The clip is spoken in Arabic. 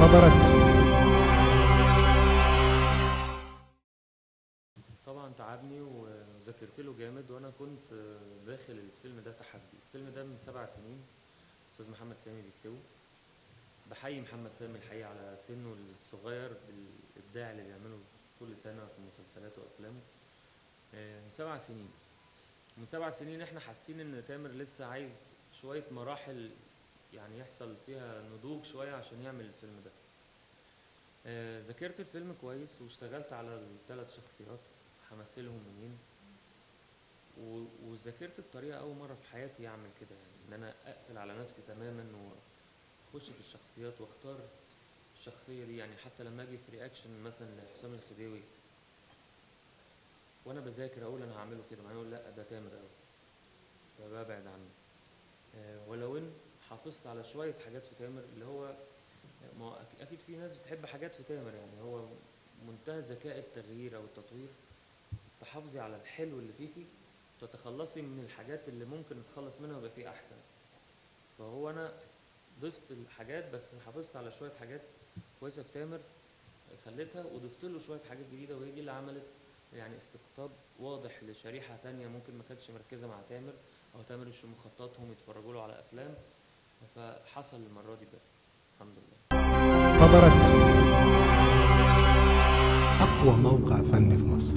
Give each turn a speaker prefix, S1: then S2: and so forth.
S1: خبرت
S2: طبعا تعبني وذاكرت له جامد وأنا كنت داخل الفيلم ده تحدي. الفيلم ده من سبع سنين أستاذ محمد سامي بيكتبه. بحيي محمد سامي الحقيقة على سنه الصغير بالإبداع اللي بيعمله كل سنة في مسلسلاته وأفلامه. آه، من سبع سنين. من سبع سنين إحنا حاسين إن تامر لسه عايز شوية مراحل يعني يحصل فيها نضوج شوية عشان يعمل الفيلم ده. آه، ذاكرت الفيلم كويس واشتغلت على الثلاث شخصيات همثلهم منين؟ وذاكرت الطريقة أول مرة في حياتي أعمل كده يعني إن أنا أقفل على نفسي تماما وأخش في الشخصيات وأختار الشخصية دي يعني حتى لما أجي في رياكشن مثلا لحسام الخديوي وأنا بذاكر أقول أنا هعمله كده معايا أقول لأ ده تامر قوي فببعد عنه. آه، ولو إن حافظت على شوية حاجات في تامر اللي هو ما أكيد في ناس بتحب حاجات في تامر يعني هو منتهى ذكاء التغيير أو التطوير. تحافظي على الحلو اللي فيكي وتتخلصي من الحاجات اللي ممكن نتخلص منها ويبقى فيه أحسن. فهو أنا ضفت الحاجات بس حافظت على شوية حاجات كويسة في تامر خليتها وضفت له شوية حاجات جديدة وهي دي اللي عملت يعني استقطاب واضح لشريحة تانية ممكن ما كانتش مركزة مع تامر أو تامر مش مخططهم يتفرجوا له على أفلام. فحصل المرة دي ده الحمد لله.
S1: خبرت
S3: أقوى موقع فني في مصر.